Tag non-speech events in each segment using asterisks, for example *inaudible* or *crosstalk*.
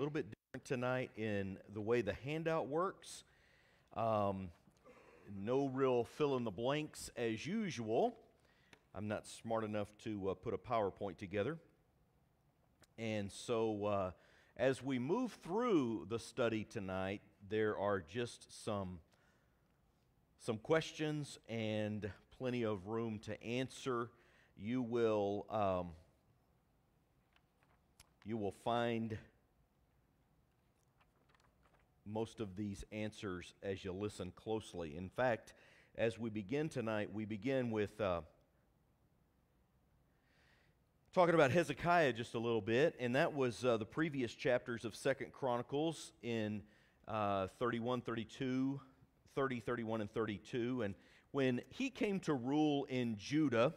little bit different tonight in the way the handout works. Um, no real fill in the blanks as usual. I'm not smart enough to uh, put a PowerPoint together. And so, uh, as we move through the study tonight, there are just some, some questions and plenty of room to answer. You will, um, you will find most of these answers as you listen closely. In fact, as we begin tonight, we begin with uh, talking about Hezekiah just a little bit, and that was uh, the previous chapters of Second Chronicles in uh, 31, 32, 30, 31, and 32. And when he came to rule in Judah,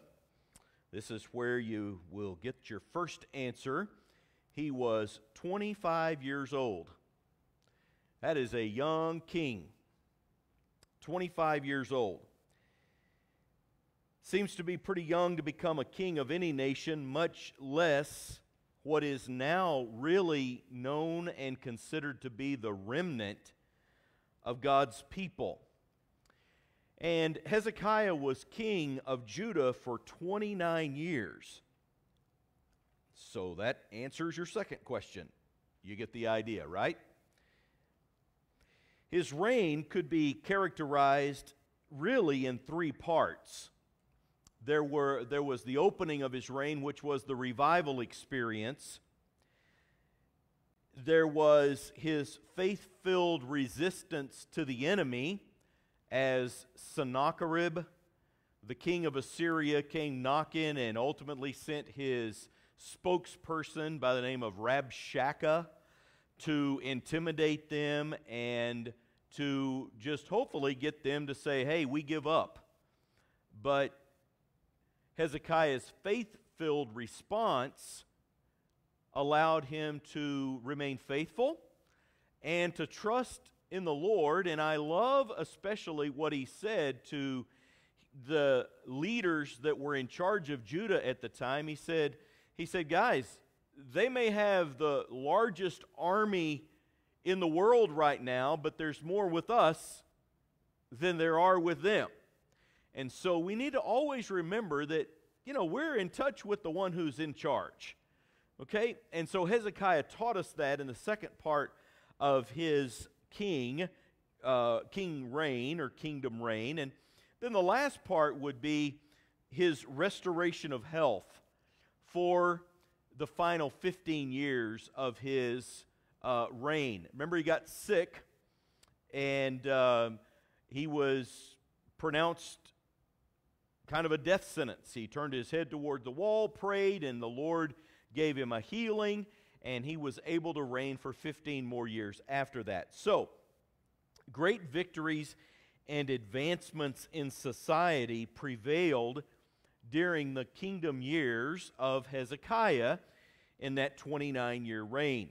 this is where you will get your first answer. He was 25 years old. That is a young king, 25 years old. Seems to be pretty young to become a king of any nation, much less what is now really known and considered to be the remnant of God's people. And Hezekiah was king of Judah for 29 years. So that answers your second question. You get the idea, right? His reign could be characterized really in three parts. There, were, there was the opening of his reign, which was the revival experience. There was his faith filled resistance to the enemy as Sennacherib, the king of Assyria, came knocking and ultimately sent his spokesperson by the name of Rabshakeh to intimidate them and to just hopefully get them to say, hey, we give up. But Hezekiah's faith filled response allowed him to remain faithful and to trust in the Lord. And I love especially what he said to the leaders that were in charge of Judah at the time. He said, he said, guys, they may have the largest army in the world right now, but there's more with us than there are with them. And so we need to always remember that, you know, we're in touch with the one who's in charge. Okay? And so Hezekiah taught us that in the second part of his king, uh, king reign or kingdom reign. And then the last part would be his restoration of health for the final 15 years of his uh, reign. Remember, he got sick and uh, he was pronounced kind of a death sentence. He turned his head toward the wall, prayed, and the Lord gave him a healing, and he was able to reign for 15 more years after that. So, great victories and advancements in society prevailed during the kingdom years of Hezekiah in that 29 year reign.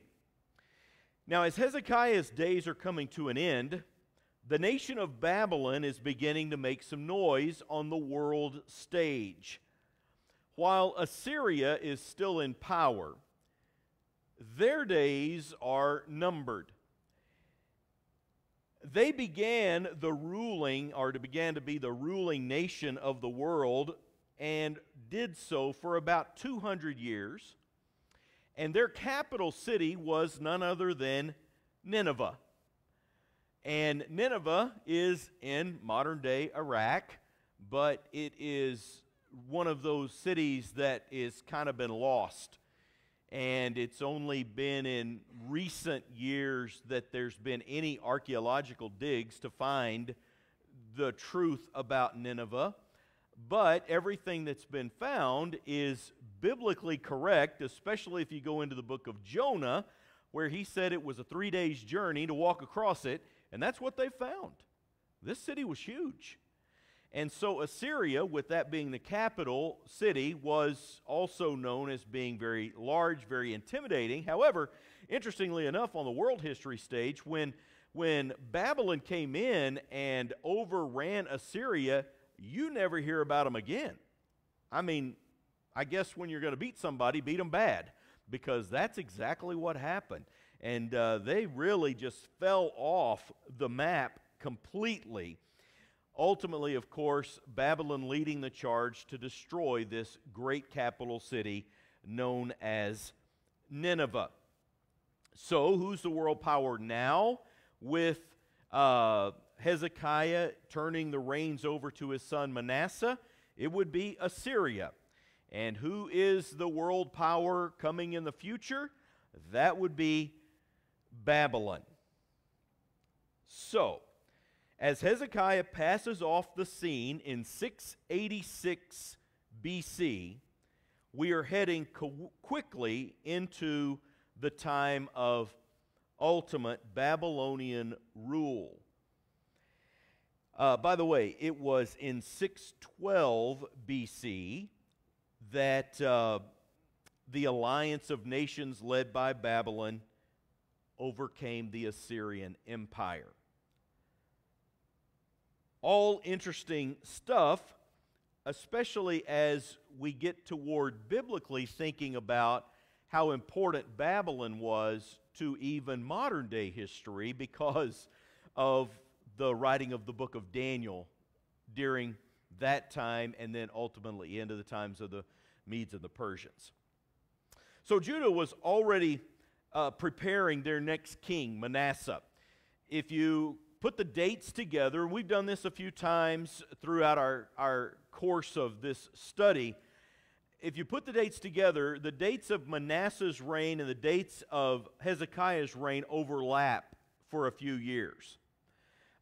Now, as Hezekiah's days are coming to an end, the nation of Babylon is beginning to make some noise on the world stage. While Assyria is still in power, their days are numbered. They began the ruling, or began to be the ruling nation of the world, and did so for about 200 years and their capital city was none other than Nineveh. And Nineveh is in modern day Iraq, but it is one of those cities that is kind of been lost. And it's only been in recent years that there's been any archaeological digs to find the truth about Nineveh. But everything that's been found is biblically correct, especially if you go into the book of Jonah, where he said it was a three days journey to walk across it, and that's what they found. This city was huge. And so Assyria, with that being the capital city, was also known as being very large, very intimidating. However, interestingly enough, on the world history stage, when, when Babylon came in and overran Assyria, you never hear about them again. I mean, I guess when you're going to beat somebody, beat them bad, because that's exactly what happened. and uh, they really just fell off the map completely. Ultimately, of course, Babylon leading the charge to destroy this great capital city known as Nineveh. So, who's the world power now? With uh, Hezekiah turning the reins over to his son Manasseh, it would be Assyria. And who is the world power coming in the future? That would be Babylon. So, as Hezekiah passes off the scene in 686 BC, we are heading quickly into the time of ultimate Babylonian rule. Uh, by the way, it was in 612 BC that uh, the alliance of nations led by Babylon overcame the Assyrian Empire. All interesting stuff, especially as we get toward biblically thinking about how important Babylon was to even modern day history because of the writing of the book of Daniel during that time and then ultimately into the times of the Medes and the Persians. So Judah was already uh, preparing their next king, Manasseh. If you put the dates together, we've done this a few times throughout our, our course of this study. If you put the dates together, the dates of Manasseh's reign and the dates of Hezekiah's reign overlap for a few years.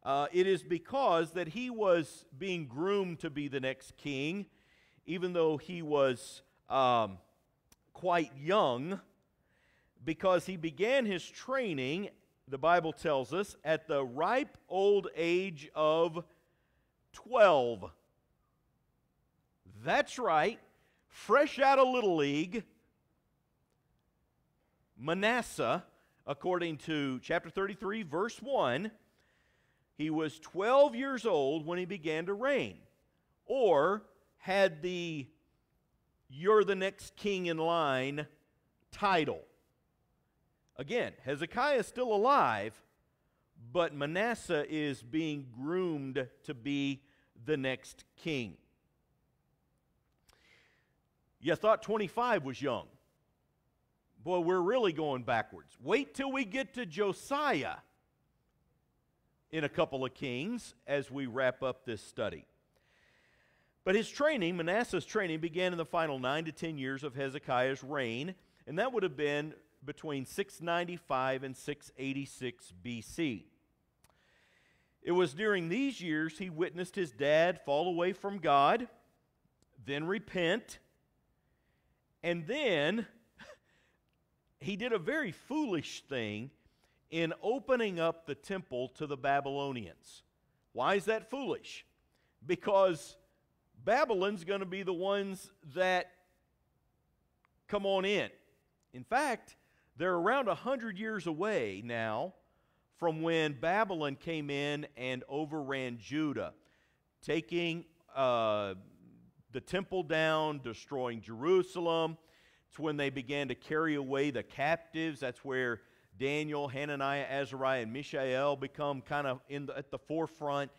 Uh, it is because that he was being groomed to be the next king, even though he was um, quite young because he began his training, the Bible tells us, at the ripe old age of 12. That's right, fresh out of Little League, Manasseh, according to chapter 33, verse 1, he was 12 years old when he began to reign, or had the You're the next king in line title. Again, Hezekiah is still alive, but Manasseh is being groomed to be the next king. You thought 25 was young. Boy, we're really going backwards. Wait till we get to Josiah in a couple of Kings as we wrap up this study. But his training, Manasseh's training, began in the final nine to ten years of Hezekiah's reign, and that would have been between 695 and 686 BC. It was during these years he witnessed his dad fall away from God, then repent, and then *laughs* he did a very foolish thing in opening up the temple to the Babylonians. Why is that foolish? Because Babylon's going to be the ones that come on in. In fact, they're around 100 years away now from when Babylon came in and overran Judah, taking uh, the temple down, destroying Jerusalem. It's when they began to carry away the captives. That's where Daniel, Hananiah, Azariah, and Mishael become kind of in the, at the forefront.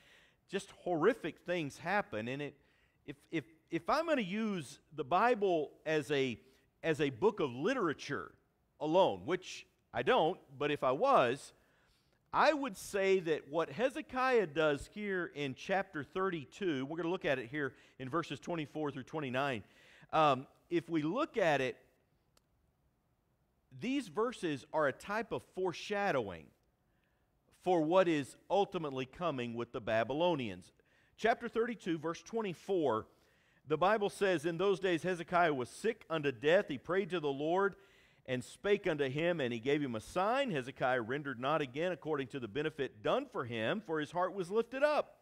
Just horrific things happen. And it, if, if, if I'm going to use the Bible as a, as a book of literature, alone, which I don't, but if I was, I would say that what Hezekiah does here in chapter 32, we're going to look at it here in verses 24 through 29. Um, if we look at it, these verses are a type of foreshadowing for what is ultimately coming with the Babylonians. Chapter 32, verse 24, the Bible says, In those days Hezekiah was sick unto death. He prayed to the Lord and spake unto him, and he gave him a sign. Hezekiah rendered not again according to the benefit done for him, for his heart was lifted up.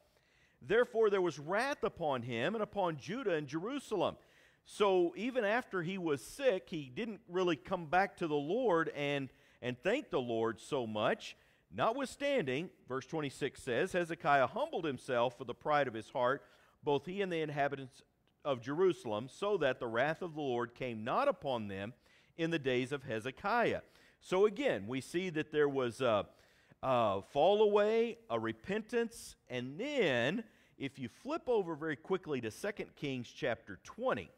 Therefore there was wrath upon him and upon Judah and Jerusalem. So even after he was sick, he didn't really come back to the Lord and, and thank the Lord so much. Notwithstanding, verse 26 says, Hezekiah humbled himself for the pride of his heart, both he and the inhabitants of Jerusalem, so that the wrath of the Lord came not upon them in the days of Hezekiah. So again, we see that there was a, a fall away, a repentance, and then if you flip over very quickly to 2 Kings chapter 20,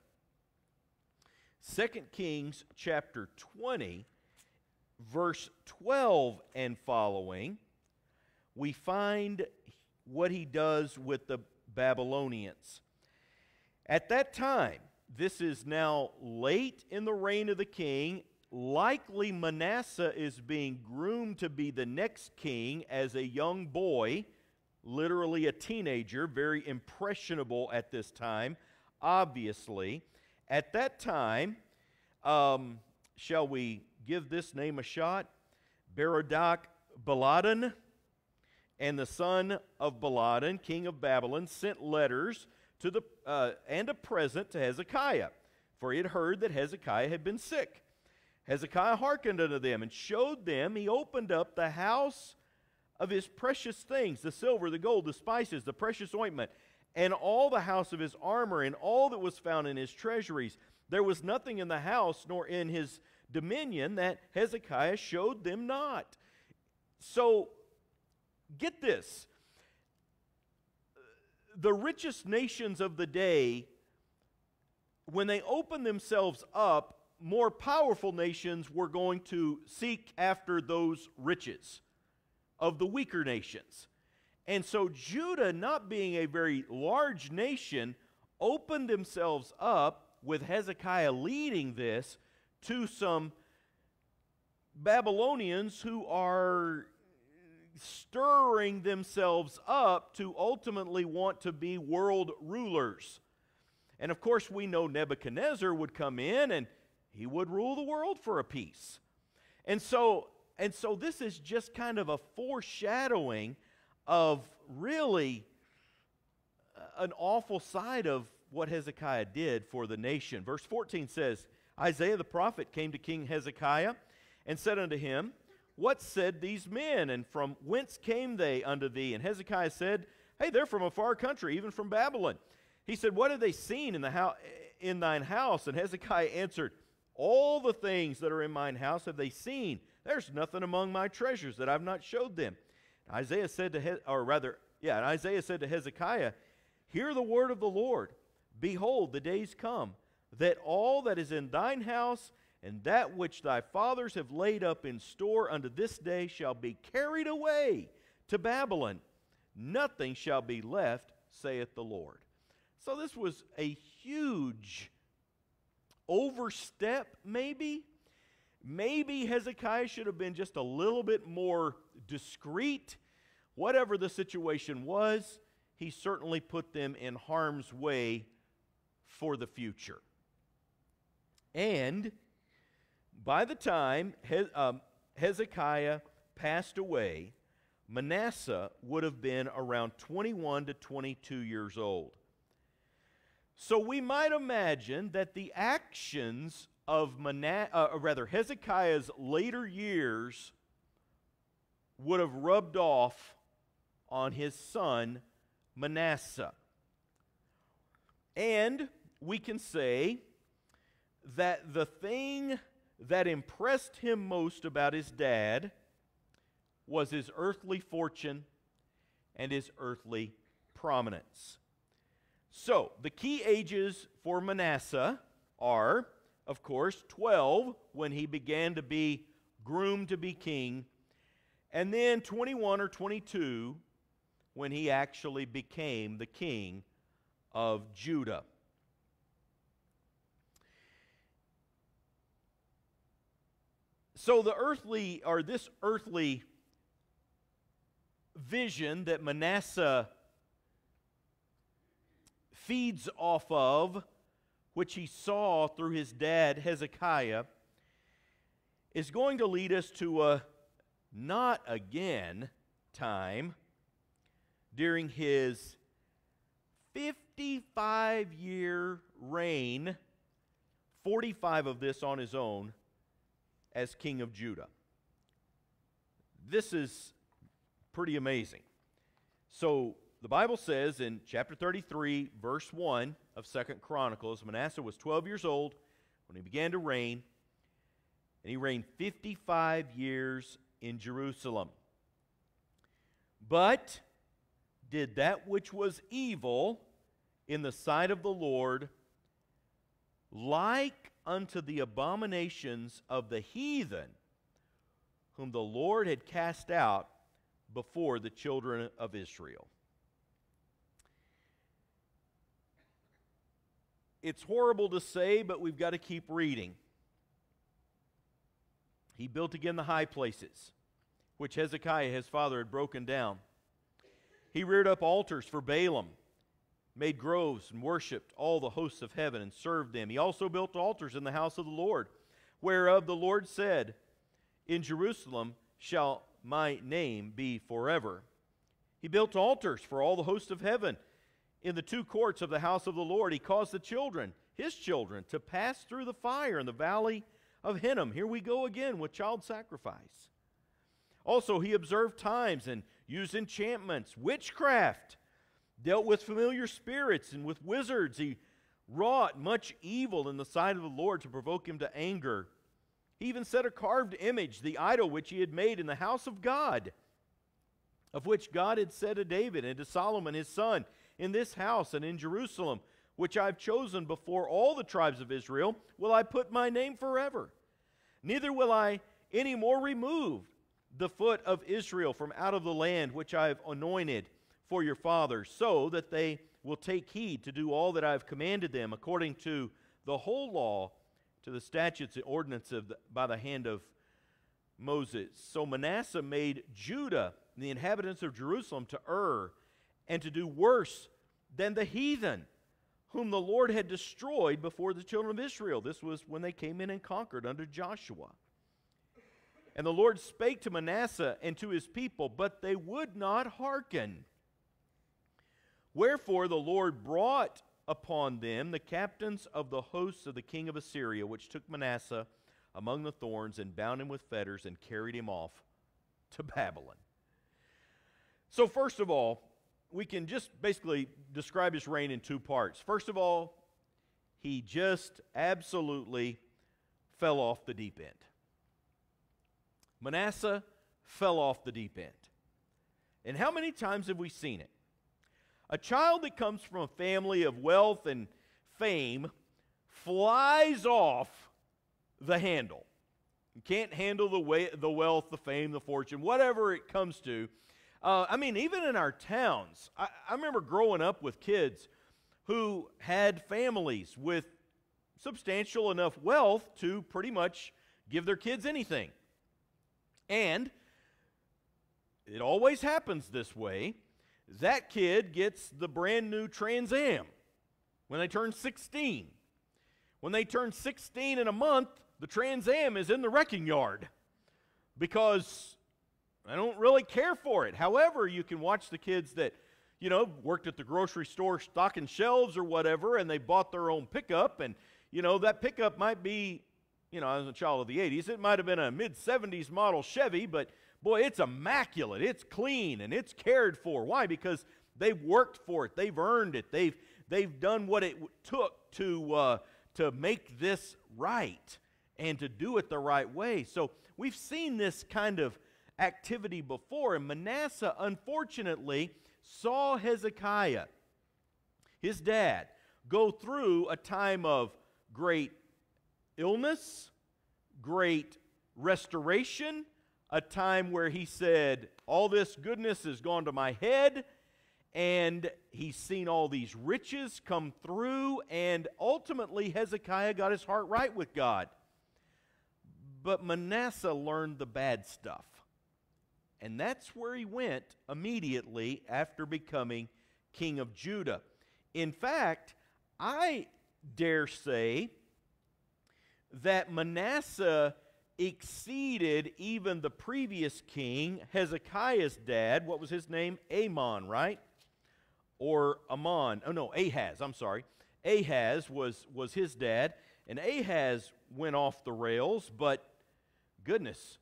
2 Kings chapter 20, verse 12 and following, we find what he does with the Babylonians. At that time, this is now late in the reign of the king. Likely Manasseh is being groomed to be the next king as a young boy, literally a teenager, very impressionable at this time, obviously. At that time, um, shall we give this name a shot? Berodach Baladan and the son of Baladan, king of Babylon, sent letters to the, uh, and a present to Hezekiah, for he had heard that Hezekiah had been sick. Hezekiah hearkened unto them and showed them, he opened up the house of his precious things the silver, the gold, the spices, the precious ointment, and all the house of his armor, and all that was found in his treasuries. There was nothing in the house nor in his dominion that Hezekiah showed them not. So, get this the richest nations of the day, when they opened themselves up, more powerful nations were going to seek after those riches of the weaker nations. And so Judah, not being a very large nation, opened themselves up with Hezekiah leading this to some Babylonians who are stirring themselves up to ultimately want to be world rulers. And of course, we know Nebuchadnezzar would come in and he would rule the world for a piece. And so, and so this is just kind of a foreshadowing of really uh, an awful side of what Hezekiah did for the nation. Verse 14 says, Isaiah the prophet came to King Hezekiah and said unto him, what said these men, and from whence came they unto thee? And Hezekiah said, Hey, they're from a far country, even from Babylon. He said, What have they seen in, the ho- in thine house? And Hezekiah answered, All the things that are in mine house have they seen. There's nothing among my treasures that I've not showed them. Isaiah said to, he- or rather, yeah, and Isaiah said to Hezekiah, Hear the word of the Lord. Behold, the days come that all that is in thine house and that which thy fathers have laid up in store unto this day shall be carried away to Babylon. Nothing shall be left, saith the Lord. So this was a huge overstep, maybe. Maybe Hezekiah should have been just a little bit more discreet. Whatever the situation was, he certainly put them in harm's way for the future. And by the time um, Hezekiah passed away, Manasseh would have been around 21 to 22 years old. So we might imagine that the actions of Manasseh, uh, rather Hezekiah's later years would have rubbed off on his son Manasseh. And we can say that the thing that impressed him most about his dad was his earthly fortune and his earthly prominence. So, the key ages for Manasseh are, of course, 12 when he began to be groomed to be king, and then 21 or 22 when he actually became the king of Judah. So the earthly, or this earthly vision that Manasseh feeds off of, which he saw through his dad Hezekiah, is going to lead us to a not again time during his 55 year reign, 45 of this on his own, as king of Judah. This is pretty amazing. So the Bible says in chapter 33, verse 1 of Second Chronicles, Manasseh was 12 years old when he began to reign, and he reigned 55 years in Jerusalem. But did that which was evil in the sight of the Lord, like unto the abominations of the heathen, whom the Lord had cast out before the children of Israel. It's horrible to say, but we've got to keep reading. He built again the high places, which Hezekiah his father had broken down. He reared up altars for Baalim, made groves, and worshipped all the hosts of heaven and served them. He also built altars in the house of the Lord, whereof the Lord said, In Jerusalem shall my name be forever. He built altars for all the hosts of heaven. In the two courts of the house of the Lord, he caused the children, his children, to pass through the fire in the valley of Hinnom. Here we go again with child sacrifice. Also, he observed times and used enchantments, witchcraft, dealt with familiar spirits and with wizards. He wrought much evil in the sight of the Lord to provoke him to anger. He even set a carved image, the idol which he had made in the house of God, of which God had said to David and to Solomon his son, In this house and in Jerusalem which I've chosen before all the tribes of Israel, will I put my name forever. Neither will I any more remove the foot of Israel from out of the land which I have anointed for your fathers, so that they will take heed to do all that I have commanded them according to the whole law, to the statutes and ordinances by the hand of Moses. So Manasseh made Judah the inhabitants of Jerusalem to err and to do worse than the heathen whom the Lord had destroyed before the children of Israel. This was when they came in and conquered under Joshua. And the Lord spake to Manasseh and to his people, but they would not hearken. Wherefore the Lord brought upon them the captains of the hosts of the king of Assyria, which took Manasseh among the thorns and bound him with fetters and carried him off to Babylon. So, first of all, we can just basically describe his reign in two parts. First of all, he just absolutely fell off the deep end. Manasseh fell off the deep end. And how many times have we seen it? A child that comes from a family of wealth and fame flies off the handle. You can't handle the, way, the wealth, the fame, the fortune, whatever it comes to uh, I mean, even in our towns, I, I remember growing up with kids who had families with substantial enough wealth to pretty much give their kids anything. And it always happens this way. That kid gets the brand new Trans Am when they turn 16. When they turn 16 in a month, the Trans Am is in the wrecking yard because I don't really care for it. However, you can watch the kids that, you know, worked at the grocery store stocking shelves or whatever, and they bought their own pickup, and, you know, that pickup might be, you know, I was a child of the 80s, it might have been a mid 70s model Chevy, but boy, it's immaculate, it's clean, and it's cared for. Why? Because they've worked for it, they've earned it, they've, they've done what it took to, uh, to make this right and to do it the right way. So we've seen this kind of activity before. And Manasseh, unfortunately, saw Hezekiah, his dad, go through a time of great illness, great restoration, a time where he said, All this goodness has gone to my head, and he's seen all these riches come through, and ultimately Hezekiah got his heart right with God. But Manasseh learned the bad stuff. And that's where he went immediately after becoming king of Judah. In fact, I dare say that Manasseh exceeded even the previous king, Hezekiah's dad. What was his name? Amon, right? Or Amon. Oh, no, Ahaz. I'm sorry. Ahaz was, was his dad. And Ahaz went off the rails, but goodness,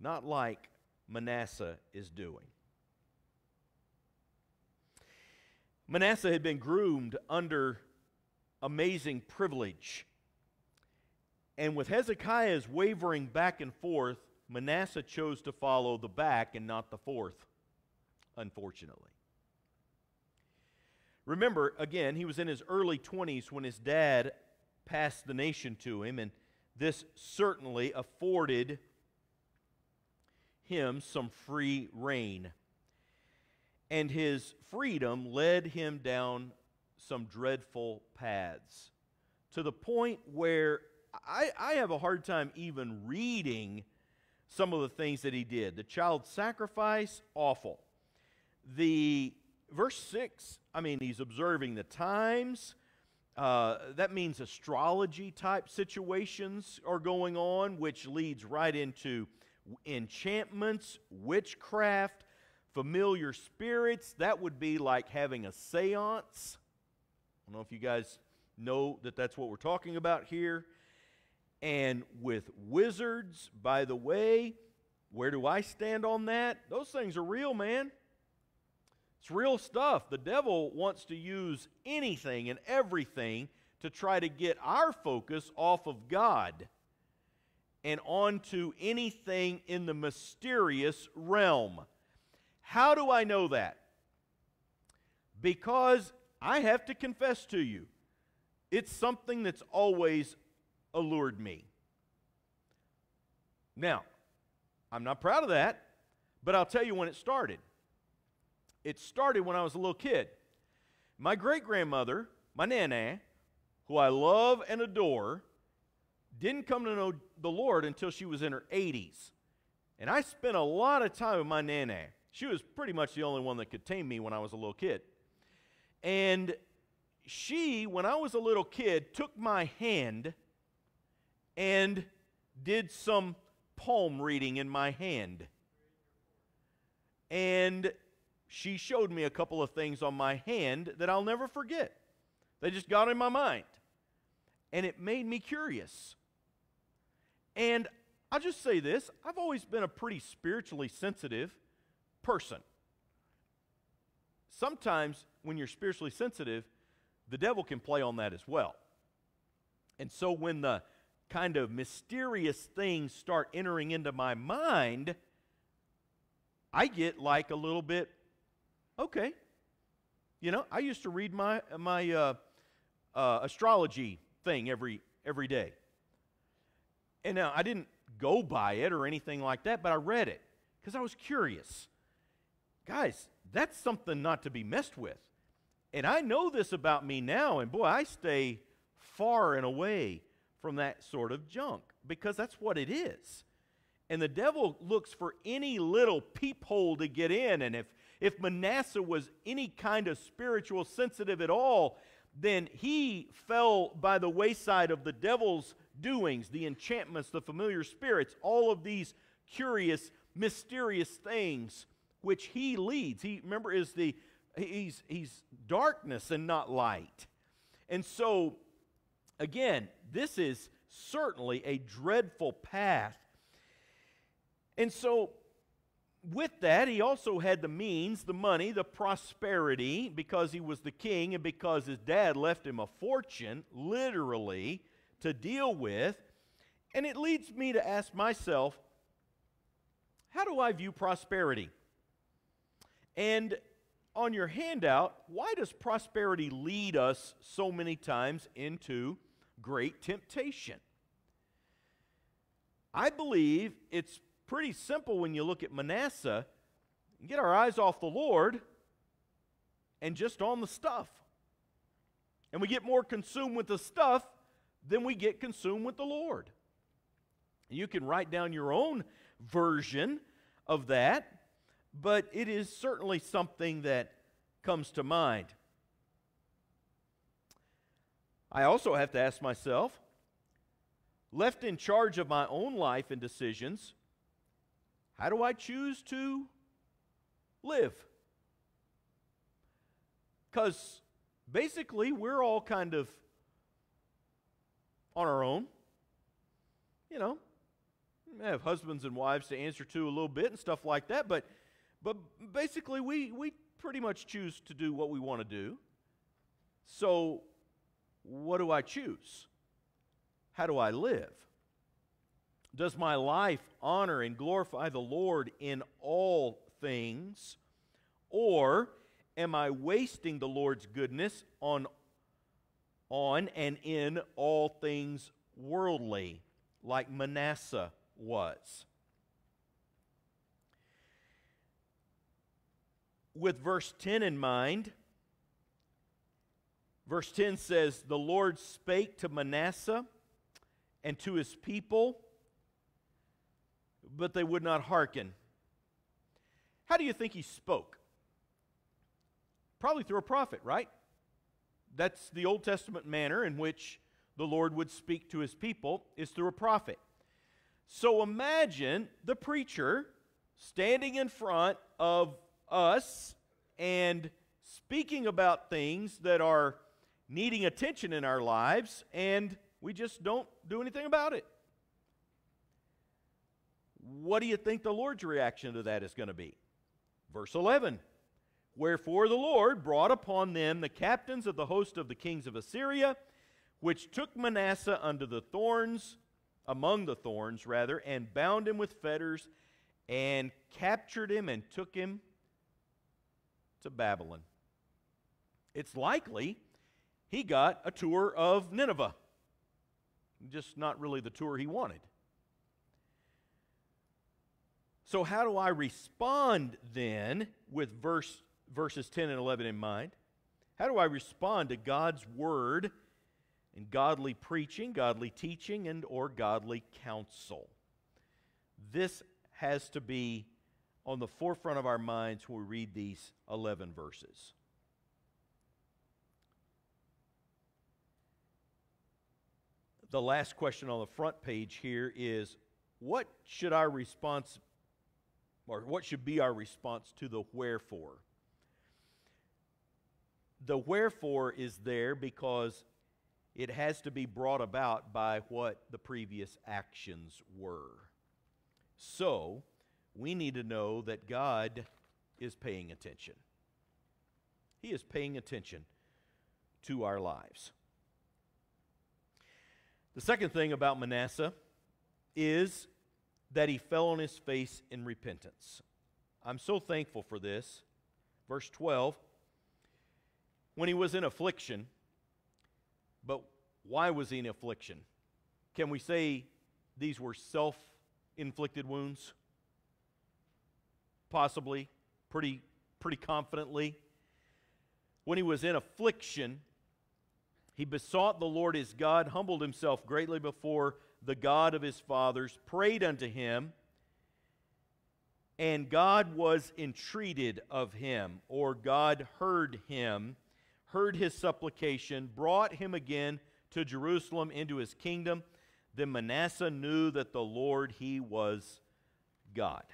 not like Manasseh is doing. Manasseh had been groomed under amazing privilege. And with Hezekiah's wavering back and forth, Manasseh chose to follow the back and not the forth, unfortunately. Remember, again, he was in his early 20s when his dad passed the nation to him, and this certainly afforded him some free reign. And his freedom led him down some dreadful paths to the point where I, I have a hard time even reading some of the things that he did. The child sacrifice, awful. The verse 6, I mean, he's observing the times. Uh, that means astrology type situations are going on, which leads right into enchantments, witchcraft, familiar spirits. That would be like having a seance. I don't know if you guys know that that's what we're talking about here. And with wizards, by the way, where do I stand on that? Those things are real, man. It's real stuff. The devil wants to use anything and everything to try to get our focus off of God and onto anything in the mysterious realm. How do I know that? Because I have to confess to you, it's something that's always allured me. Now, I'm not proud of that, but I'll tell you when it started. It started when I was a little kid. My great grandmother, my nana, who I love and adore, didn't come to know the Lord until she was in her 80s. And I spent a lot of time with my nana. She was pretty much the only one that could tame me when I was a little kid. And she, when I was a little kid, took my hand and did some palm reading in my hand. And she showed me a couple of things on my hand that I'll never forget. They just got in my mind. And it made me curious. And I'll just say this I've always been a pretty spiritually sensitive person. Sometimes when you're spiritually sensitive, the devil can play on that as well. And so when the kind of mysterious things start entering into my mind, I get like a little bit, okay. You know, I used to read my, my uh, uh, astrology thing every, every day. And now I didn't go by it or anything like that, but I read it because I was curious. Guys, that's something not to be messed with. And I know this about me now, and boy, I stay far and away from that sort of junk because that's what it is. And the devil looks for any little peephole to get in. And if, if Manasseh was any kind of spiritual sensitive at all, then he fell by the wayside of the devil's doings, the enchantments, the familiar spirits, all of these curious, mysterious things which he leads. He remember is the he's he's darkness and not light. And so again, this is certainly a dreadful path. And so with that, he also had the means, the money, the prosperity, because he was the king and because his dad left him a fortune, literally, to deal with. And it leads me to ask myself, how do I view prosperity? And on your handout, why does prosperity lead us so many times into great temptation? I believe it's pretty simple when you look at Manasseh. Get our eyes off the Lord and just on the stuff. And we get more consumed with the stuff than we get consumed with the Lord. You can write down your own version of that but it is certainly something that comes to mind. I also have to ask myself left in charge of my own life and decisions, how do I choose to live? Because basically, we're all kind of on our own. You know, have husbands and wives to answer to a little bit and stuff like that, but but basically, we, we pretty much choose to do what we want to do. So, what do I choose? how do I live? Does my life honor and glorify the Lord in all things? Or am I wasting the Lord's goodness on, on and in all things worldly, like Manasseh was? With verse 10 in mind, verse 10 says, The Lord spake to Manasseh and to his people, but they would not hearken. How do you think he spoke? Probably through a prophet, right? That's the Old Testament manner in which the Lord would speak to his people, is through a prophet. So imagine the preacher standing in front of us and speaking about things that are needing attention in our lives, and we just don't do anything about it. What do you think the Lord's reaction to that is going to be? Verse 11 Wherefore the Lord brought upon them the captains of the host of the kings of Assyria, which took Manasseh under the thorns, among the thorns rather, and bound him with fetters, and captured him and took him to Babylon. It's likely he got a tour of Nineveh, just not really the tour he wanted. So, how do I respond then with verse, verses 10 and 11 in mind? How do I respond to God's word and godly preaching, godly teaching, and or godly counsel? This has to be on the forefront of our minds when we read these 11 verses. The last question on the front page here is what should our response or what should be our response to the wherefore? The wherefore is there because it has to be brought about by what the previous actions were. So, we need to know that God is paying attention. He is paying attention to our lives. The second thing about Manasseh is that he fell on his face in repentance. I'm so thankful for this. Verse 12 when he was in affliction, but why was he in affliction? Can we say these were self inflicted wounds? Possibly, pretty, pretty confidently. When he was in affliction, he besought the Lord his God, humbled himself greatly before the God of his fathers, prayed unto him, and God was entreated of him, or God heard him, heard his supplication, brought him again to Jerusalem into his kingdom. Then Manasseh knew that the Lord, he was God.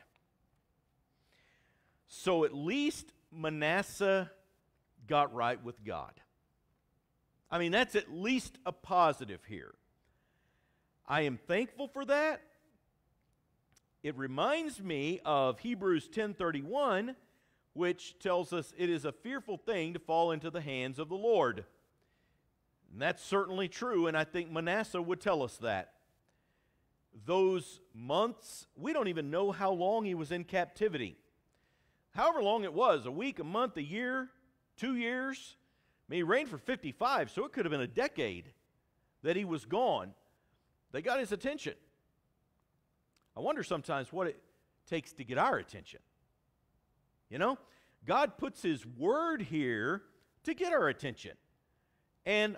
So at least Manasseh got right with God. I mean, that's at least a positive here. I am thankful for that. It reminds me of Hebrews 10:31, which tells us it is a fearful thing to fall into the hands of the Lord. And that's certainly true, and I think Manasseh would tell us that. Those months, we don't even know how long he was in captivity. However long it was, a week, a month, a year, two years. I mean, he reigned for 55, so it could have been a decade that he was gone. They got his attention. I wonder sometimes what it takes to get our attention. You know, God puts his word here to get our attention. And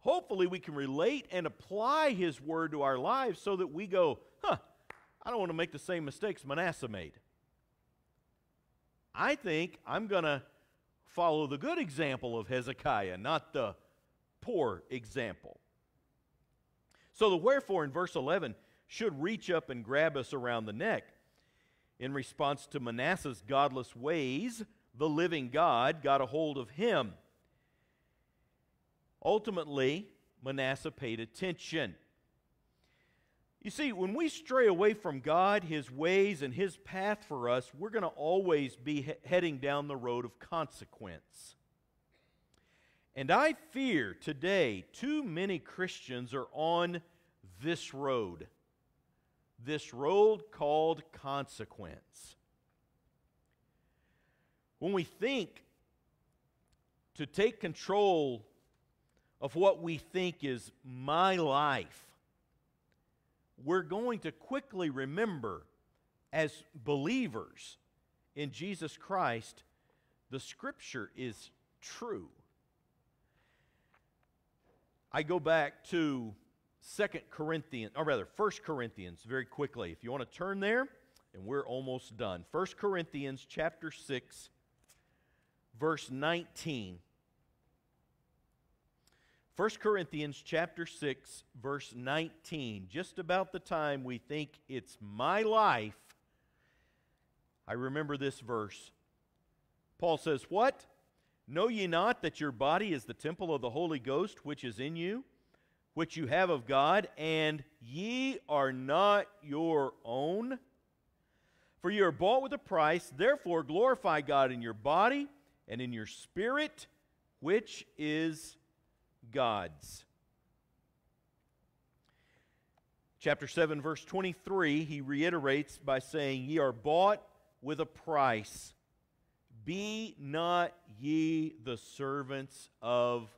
hopefully we can relate and apply his word to our lives so that we go, huh, I don't want to make the same mistakes Manasseh made. I think I'm going to follow the good example of Hezekiah, not the poor example. So the wherefore in verse 11 should reach up and grab us around the neck. In response to Manasseh's godless ways, the living God got a hold of him. Ultimately, Manasseh paid attention. You see, when we stray away from God, His ways, and His path for us, we're going to always be he- heading down the road of consequence. And I fear today too many Christians are on this road, this road called consequence. When we think to take control of what we think is my life, we're going to quickly remember as believers in Jesus Christ, the scripture is true. I go back to Second Corinthians, or rather First Corinthians very quickly. If you want to turn there, and we're almost done. First Corinthians chapter 6 verse 19. 1 Corinthians chapter 6 verse 19. Just about the time we think it's my life, I remember this verse. Paul says, "What? Know ye not that your body is the temple of the Holy Ghost which is in you, which you have of God, and ye are not your own? For you are bought with a price, therefore glorify God in your body and in your spirit, which is God's. Chapter 7, verse 23, he reiterates by saying, Ye are bought with a price. Be not ye the servants of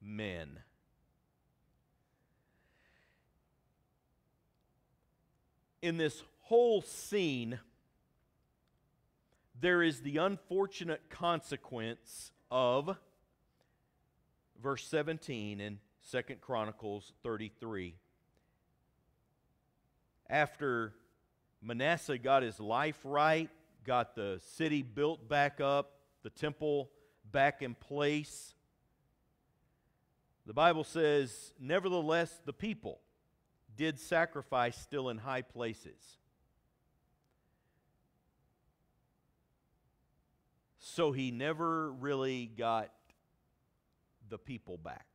men. In this whole scene, there is the unfortunate consequence of verse 17 in Second Chronicles 33. After Manasseh got his life right, got the city built back up, the temple back in place, the Bible says, Nevertheless, the people did sacrifice still in high places. So he never really got the people back.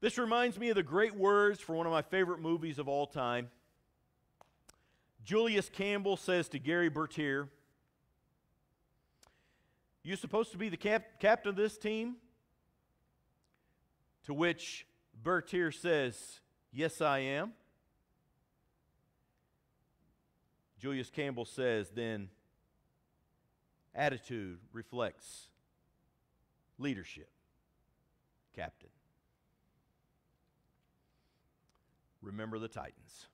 This reminds me of the great words for one of my favorite movies of all time. Julius Campbell says to Gary Bertier, You're supposed to be the cap- captain of this team? To which Bertier says, Yes, I am. Julius Campbell says, then attitude reflects leadership, captain. Remember the Titans.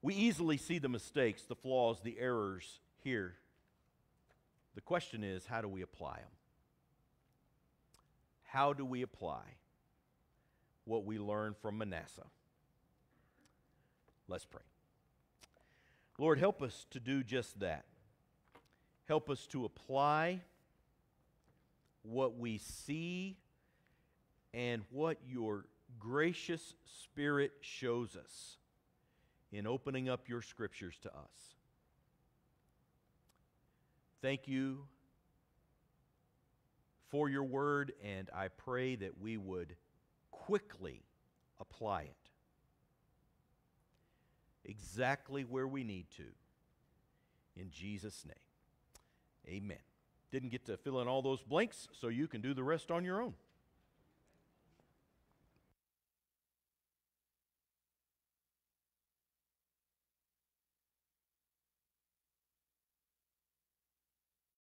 We easily see the mistakes, the flaws, the errors here. The question is, how do we apply them? How do we apply what we learn from Manasseh. Let's pray. Lord, help us to do just that. Help us to apply what we see and what your gracious Spirit shows us in opening up your scriptures to us. Thank you for your word, and I pray that we would quickly apply it exactly where we need to. In Jesus' name, amen. Didn't get to fill in all those blanks, so you can do the rest on your own.